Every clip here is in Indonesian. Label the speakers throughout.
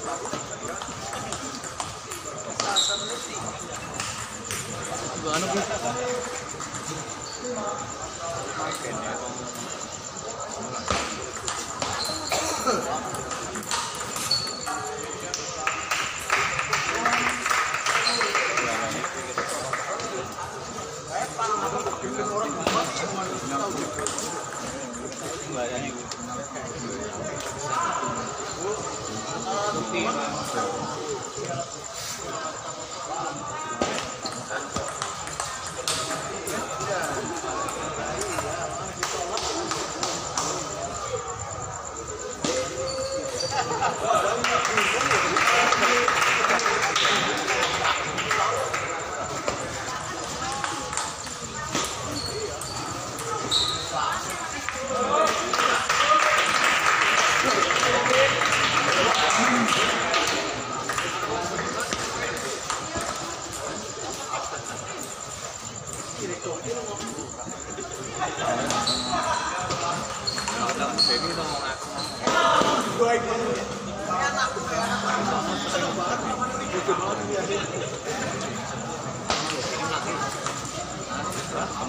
Speaker 1: Gaano po? Wala na Oh,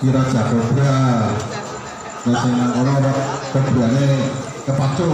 Speaker 1: kira Jakobra Nasi Nangkoro keberane kepacu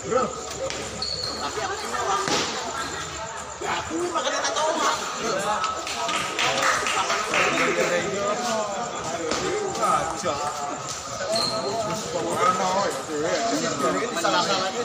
Speaker 2: Tapi aku punya uang. Ya aku makan tak tahu mah. Salah-salahnya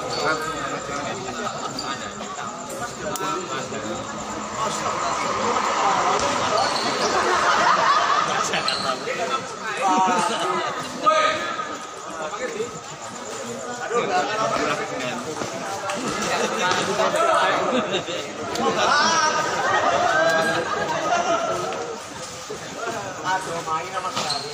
Speaker 2: Aduh,
Speaker 1: main sama sekali.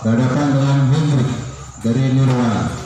Speaker 1: berhadapan dengan Hendrik dari Nirwana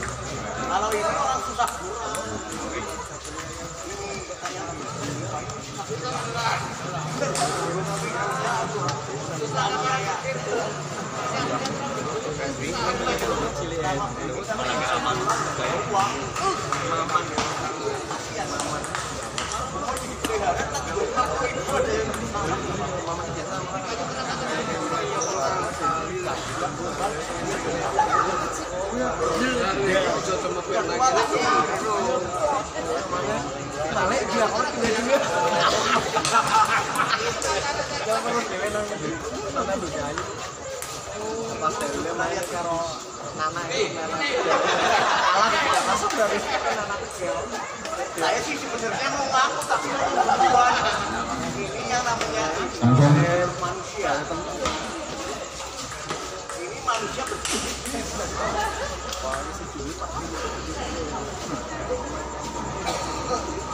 Speaker 1: Balik dia orang dia juga. Jangan dewe nang. Pas dewe main karo Nana itu Nana. Alah tidak masuk dari Nana kecil. Saya sih sebenarnya mau ngaku tapi tujuan ini yang namanya manusia. Ini manusia betul. Wah, ini pasti.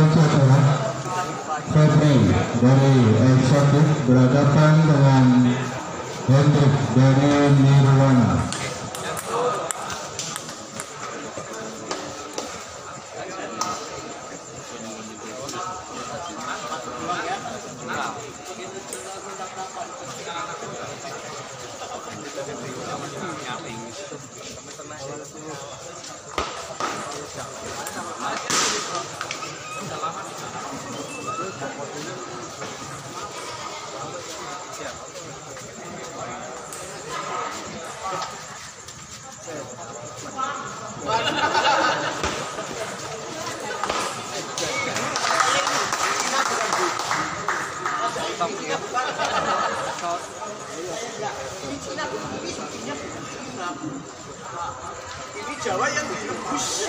Speaker 3: meja adalah Febri dari berhadapan dengan Hendrik dari Nirwana.
Speaker 1: Ini Jawa yang direbus.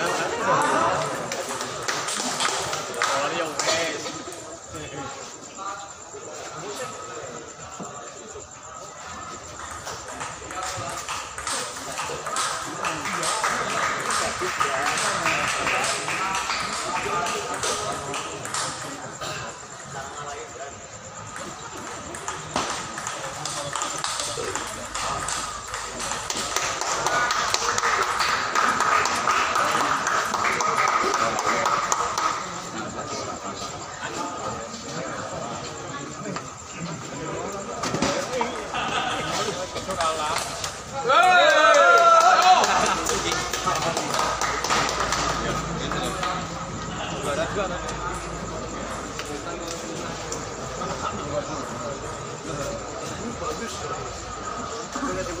Speaker 1: 我丢妹！
Speaker 3: Saudara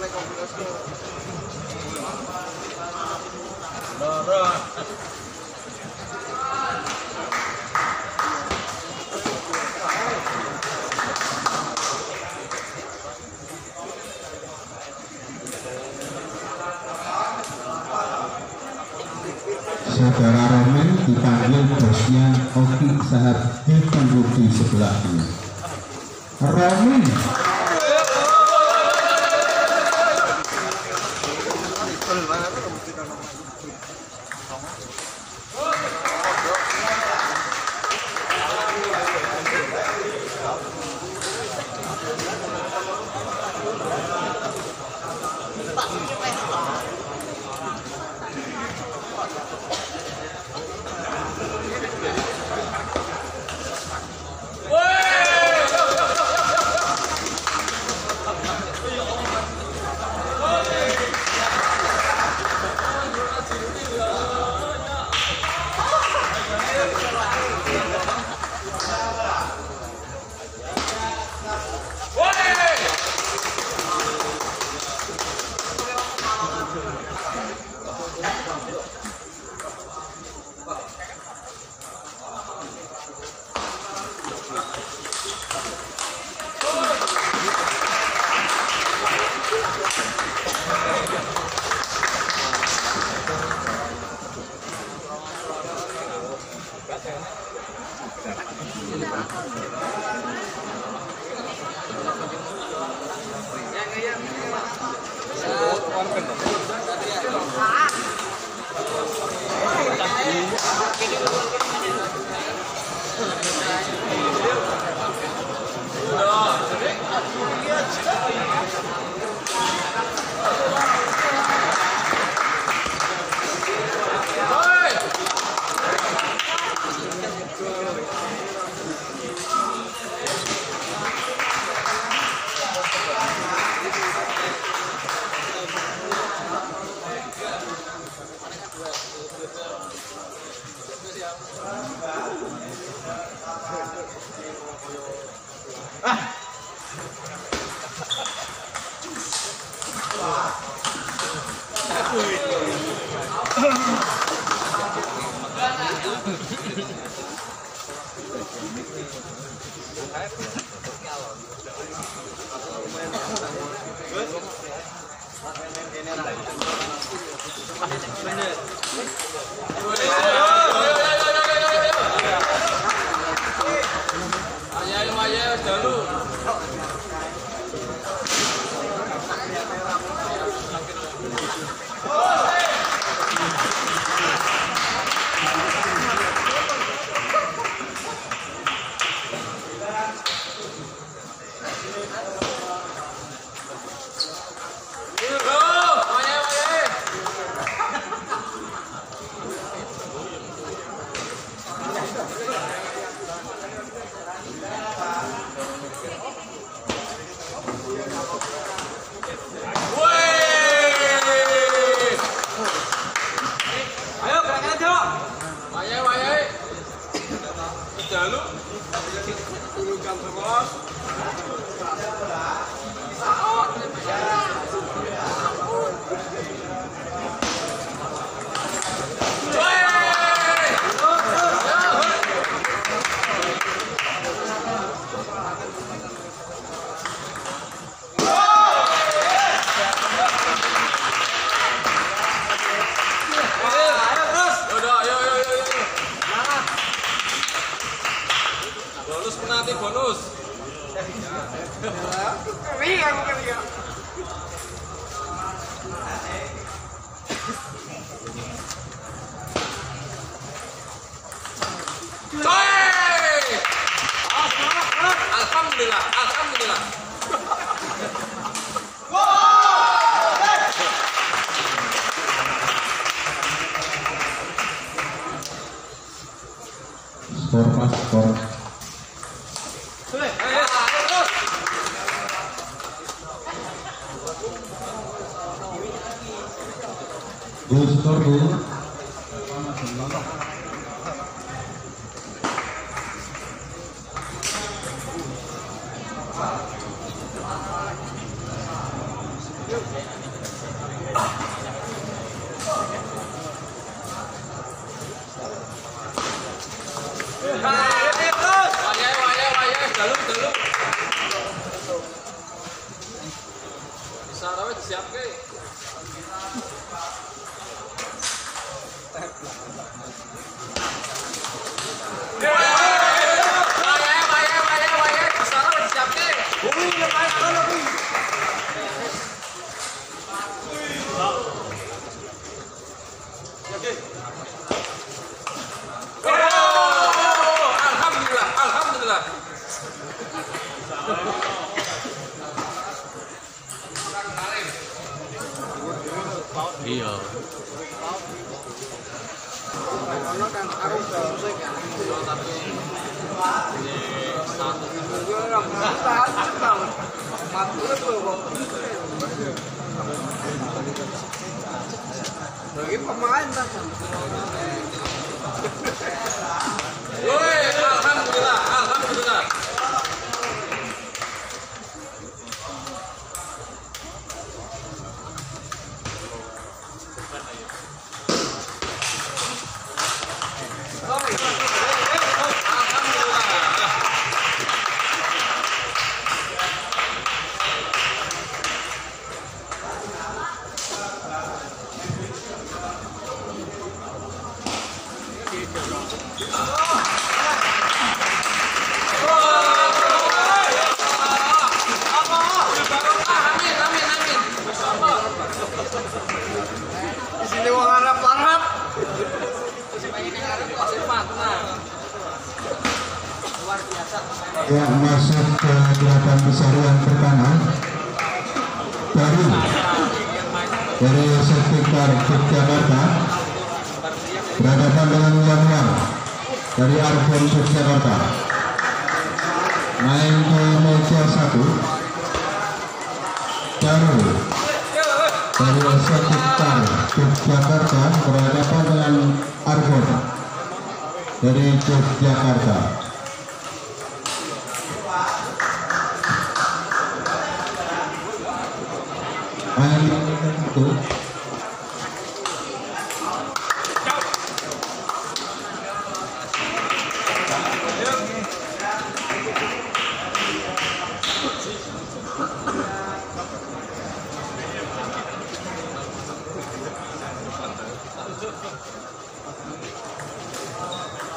Speaker 3: Romen dipanggil bosnya Oki saat di sebelahnya. Romen
Speaker 4: ¿Qué Yeah, look. bonus penalti bonus. Iya
Speaker 1: bukan
Speaker 4: ya. Alhamdulillah, alhamdulillah.
Speaker 1: Skor mas, skor
Speaker 3: 여러분 delapan besar yang pertama. Dari dari sekitar Yogyakarta. Berhadapan dengan Januar dari Argon Yogyakarta. Main ke meja satu. Darul dari sekitar Yogyakarta berhadapan dengan Argon. Dari Yogyakarta main itu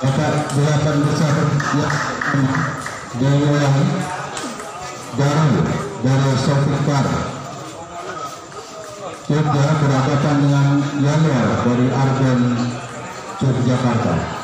Speaker 3: Dapat delapan besar yang Darul dari Sofikar Jogja berhadapan dengan Januar dari Arben Yogyakarta.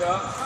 Speaker 1: Được.